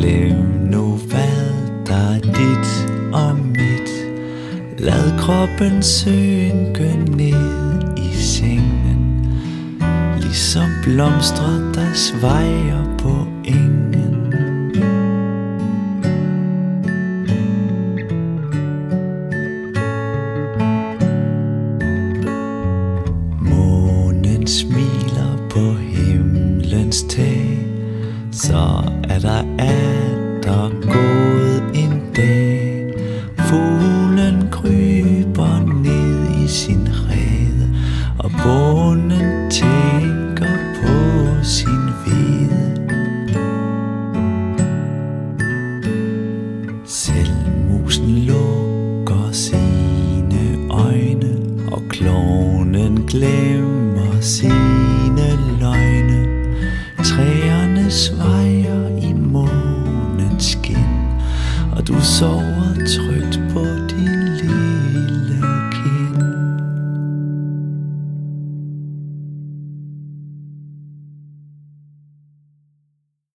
Glem nu hvad der er dit og mit. Lad kroppen synke ned i sengen. Ligesom blomstre der svejer på engen. Månen smiler på himlens tag Så er der der gået en dag. Fuglen kryber ned i sin rede Og bonden tænker på sin hvede. Selv musen lukker sine øjne Og klovnen glemmer sine løgne. Træerne svejer Du sover trygt på